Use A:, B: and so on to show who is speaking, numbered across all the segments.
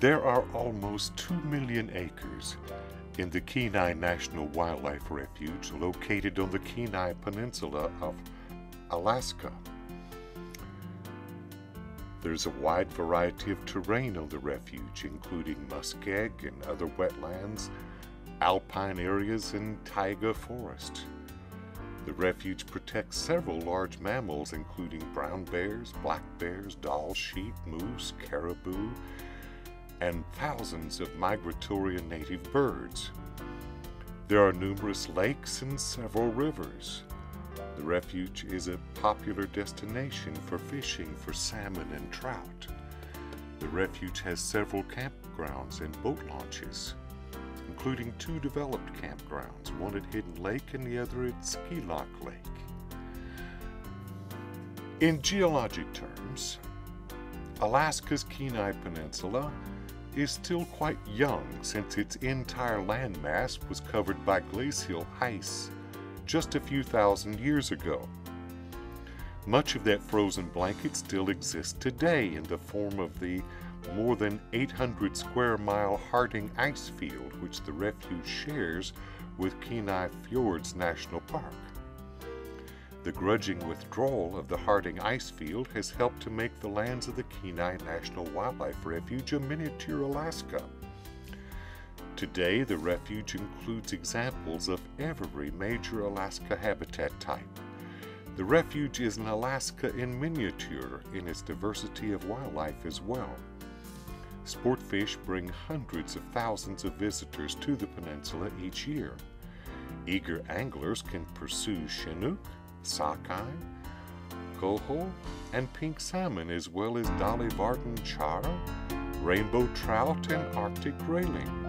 A: There are almost 2 million acres in the Kenai National Wildlife Refuge located on the Kenai Peninsula of Alaska. There's a wide variety of terrain on the refuge, including muskeg and other wetlands, alpine areas, and taiga forest. The refuge protects several large mammals, including brown bears, black bears, Dall sheep, moose, caribou, and thousands of migratory native birds. There are numerous lakes and several rivers. The refuge is a popular destination for fishing for salmon and trout. The refuge has several campgrounds and boat launches, including two developed campgrounds, one at Hidden Lake and the other at Skilak Lake. In geologic terms, Alaska's Kenai Peninsula is still quite young since its entire landmass was covered by glacial ice just a few thousand years ago. Much of that frozen blanket still exists today in the form of the more than 800 square mile Harding ice field, which the refuge shares with Kenai Fjords National Park. The grudging withdrawal of the Harding ice field has helped to make the lands of the Kenai National Wildlife Refuge a miniature Alaska. Today, the refuge includes examples of every major Alaska habitat type. The refuge is an Alaska in miniature in its diversity of wildlife as well. Sportfish bring hundreds of thousands of visitors to the peninsula each year. Eager anglers can pursue Chinook, sockeye, coho, and pink salmon, as well as Dolly Varden char, rainbow trout, and Arctic grayling.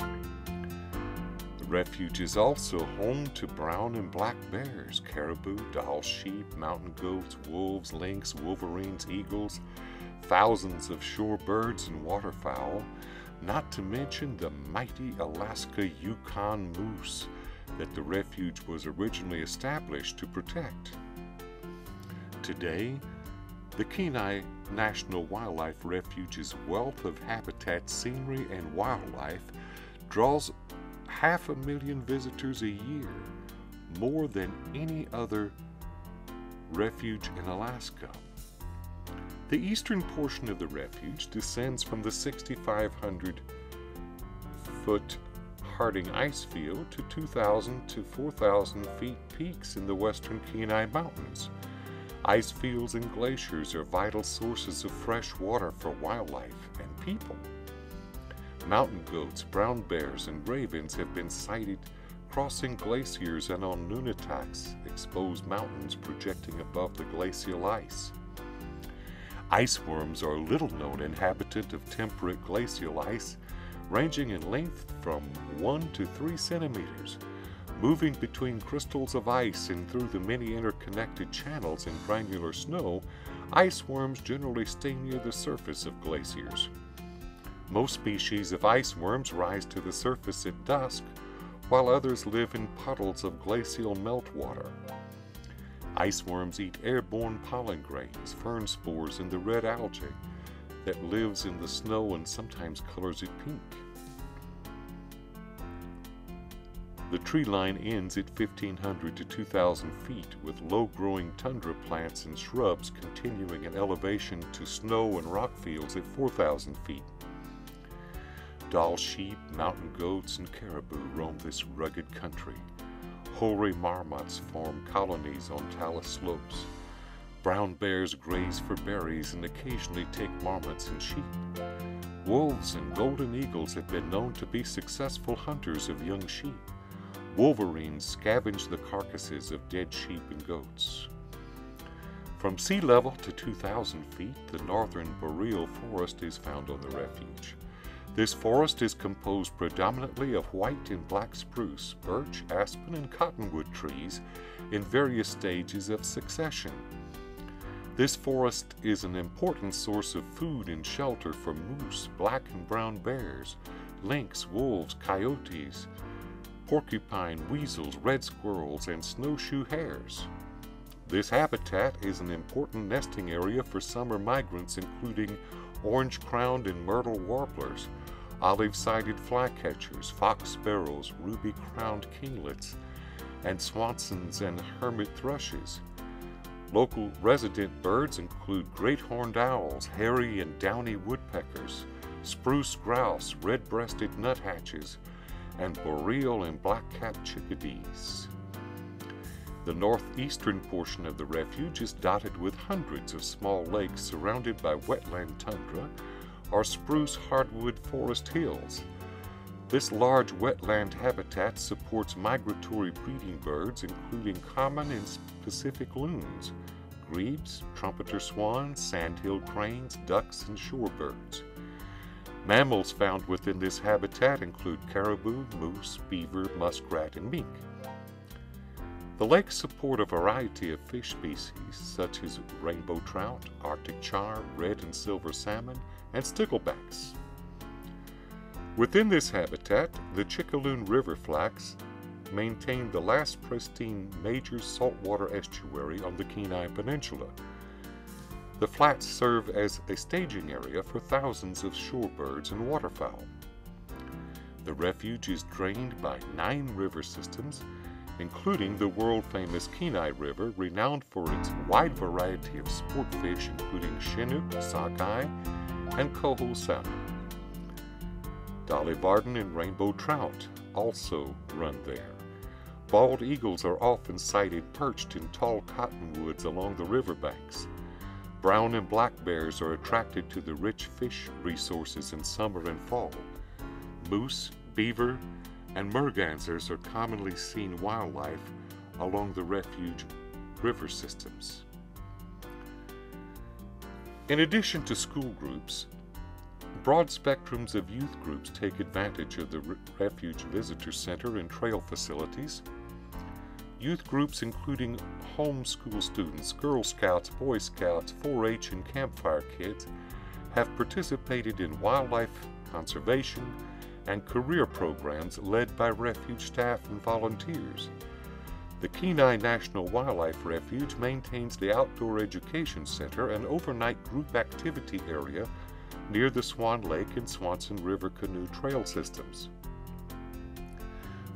A: The refuge is also home to brown and black bears, caribou, Dall sheep, mountain goats, wolves, lynx, wolverines, eagles, thousands of shorebirds and waterfowl, not to mention the mighty Alaska Yukon moose that the refuge was originally established to protect. Today, the Kenai National Wildlife Refuge's wealth of habitat, scenery, and wildlife draws half a million visitors a year, more than any other refuge in Alaska. The eastern portion of the refuge descends from the 6,500 foot Harding ice field to 2,000 to 4,000 feet peaks in the western Kenai Mountains. Ice fields and glaciers are vital sources of fresh water for wildlife and people. Mountain goats, brown bears, and ravens have been sighted crossing glaciers and on Nunataks, exposed mountains projecting above the glacial ice. Ice worms are a little known inhabitant of temperate glacial ice, ranging in length from 1 to 3 centimeters, moving between crystals of ice and through the many interconnected channels in granular snow. Ice worms generally stay near the surface of glaciers. Most species of ice worms rise to the surface at dusk, while others live in puddles of glacial meltwater. Ice worms eat airborne pollen grains, fern spores, and the red algae that lives in the snow and sometimes colors it pink. The tree line ends at 1500 to 2000 feet, with low growing tundra plants and shrubs continuing in elevation to snow and rock fields at 4000 feet. Dall sheep, mountain goats, and caribou roam this rugged country. Hoary marmots form colonies on talus slopes. Brown bears graze for berries and occasionally take marmots and sheep. Wolves and golden eagles have been known to be successful hunters of young sheep. Wolverines scavenge the carcasses of dead sheep and goats. From sea level to 2,000 feet, the northern boreal forest is found on the refuge. This forest is composed predominantly of white and black spruce, birch, aspen, and cottonwood trees in various stages of succession. This forest is an important source of food and shelter for moose, black and brown bears, lynx, wolves, coyotes, porcupine, weasels, red squirrels, and snowshoe hares. This habitat is an important nesting area for summer migrants including orange-crowned and myrtle warblers, olive-sided flycatchers, fox sparrows, ruby-crowned kinglets, and Swainson's and hermit thrushes. Local resident birds include great horned owls, hairy and downy woodpeckers, spruce grouse, red-breasted nuthatches, and boreal and black-capped chickadees. The northeastern portion of the refuge is dotted with hundreds of small lakes surrounded by wetland tundra or spruce hardwood forest hills. This large wetland habitat supports migratory breeding birds, including common and Pacific loons, grebes, trumpeter swans, sandhill cranes, ducks, and shorebirds. Mammals found within this habitat include caribou, moose, beaver, muskrat, and mink. The lakes support a variety of fish species such as rainbow trout, arctic char, red and silver salmon, and sticklebacks. Within this habitat, the Chickaloon River Flats maintain the last pristine major saltwater estuary on the Kenai Peninsula. The flats serve as a staging area for thousands of shorebirds and waterfowl. The refuge is drained by nine river systems, including the world-famous Kenai River, renowned for its wide variety of sport fish including Chinook, sockeye, and coho salmon. Dolly Varden and rainbow trout also run there. Bald eagles are often sighted perched in tall cottonwoods along the riverbanks. Brown and black bears are attracted to the rich fish resources in summer and fall. Moose, beaver, and mergansers are commonly seen wildlife along the refuge river systems. In addition to school groups, broad spectrums of youth groups take advantage of the Refuge Visitor Center and trail facilities. Youth groups including homeschool students, Girl Scouts, Boy Scouts, 4-H, and Campfire Kids have participated in wildlife conservation and career programs led by refuge staff and volunteers. The Kenai National Wildlife Refuge maintains the Outdoor Education Center, an overnight group activity area near the Swan Lake and Swanson River canoe trail systems.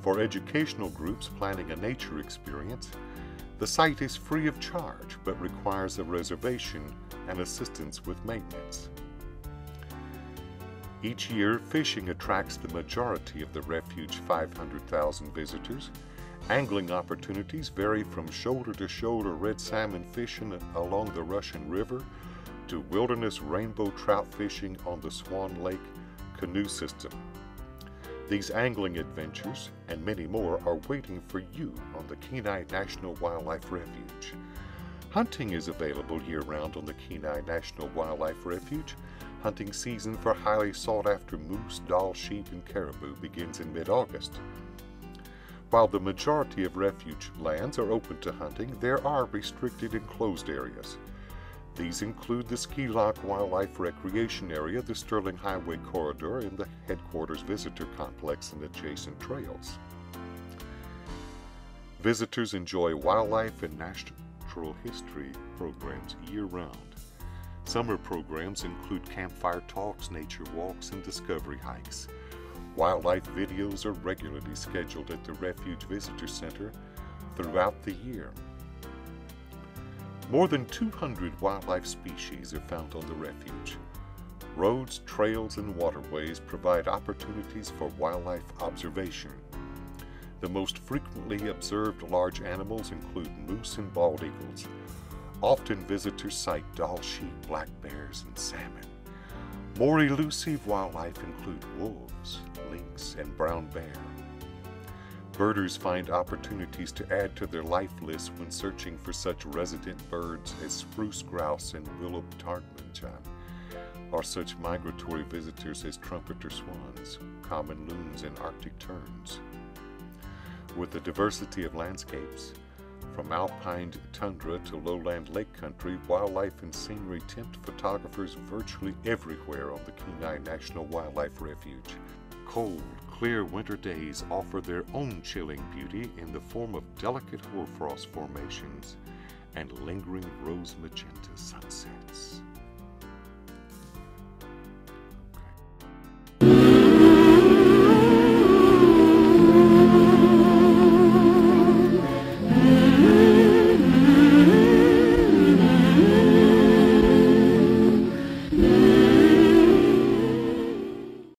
A: For educational groups planning a nature experience, the site is free of charge but requires a reservation and assistance with maintenance. Each year, fishing attracts the majority of the refuge 500,000 visitors, Angling opportunities vary from shoulder to shoulder red salmon fishing along the Russian River to wilderness rainbow trout fishing on the Swan Lake canoe system. These angling adventures and many more are waiting for you on the Kenai National Wildlife Refuge. Hunting is available year-round on the Kenai National Wildlife Refuge. Hunting season for highly sought-after moose, Dall sheep, and caribou begins in mid-August. While the majority of refuge lands are open to hunting, there are restricted enclosed areas. These include the Skilak Wildlife Recreation Area, the Sterling Highway Corridor, and the Headquarters Visitor Complex and adjacent trails. Visitors enjoy wildlife and natural history programs year-round. Summer programs include campfire talks, nature walks, and discovery hikes. Wildlife videos are regularly scheduled at the Refuge Visitor Center throughout the year. More than 200 wildlife species are found on the refuge. Roads, trails, and waterways provide opportunities for wildlife observation. The most frequently observed large animals include moose and bald eagles. Often visitors sight Dall sheep, black bears, and salmon. More elusive wildlife include wolves, lynx, and brown bear. Birders find opportunities to add to their life list when searching for such resident birds as spruce grouse and willow ptarmigan, or such migratory visitors as trumpeter swans, common loons, and arctic terns. With a diversity of landscapes, from alpine tundra to lowland lake country, wildlife and scenery tempt photographers virtually everywhere on the Kenai National Wildlife Refuge. Cold, clear winter days offer their own chilling beauty in the form of delicate hoarfrost formations and lingering rose magenta sunsets.